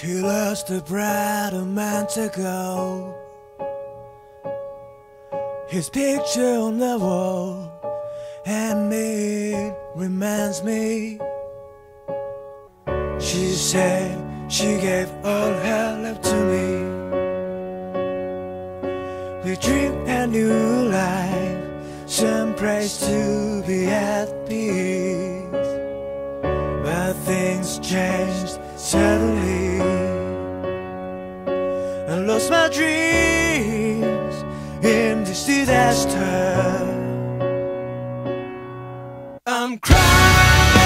She lost the bride a month ago. His picture on the wall, and it reminds me. She said she gave all her love to me. We dream a new life, some place to be at peace. But things changed suddenly. I lost my dreams in this disaster. I'm crying.